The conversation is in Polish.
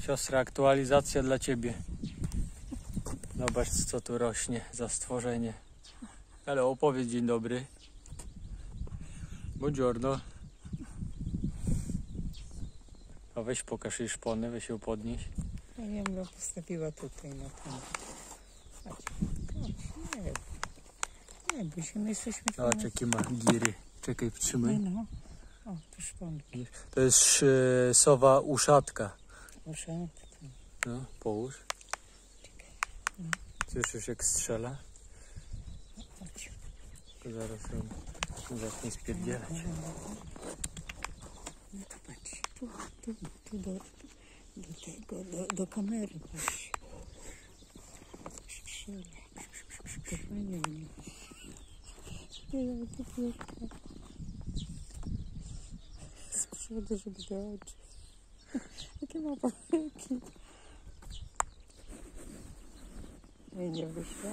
Siostra, aktualizacja dla ciebie. Zobacz, co tu rośnie za stworzenie. Ale opowiedz dzień dobry. Buongiorno. A weź pokaż jej szpony, weź ją podnieś. Ja ją bym postawiła tutaj na chodź, nie. Nie bój się, my jesteśmy Zobacz, jakie ma giry. Czekaj, No, trzymaj. no. O, tu szponki. To jest e, sowa uszatka. Muszę. No, połóż. Słyszysz jak strzela? Chodź. Zaraz ją zacznie spierdzielać. No to patrz. Tu, tu, tu do, do tego, do, do kamery patrz. Strzela. To fajnie. Nie, to piękne. Z przodu, żeby do oczu. Jakie ma paleki. Nie, nie wyszła.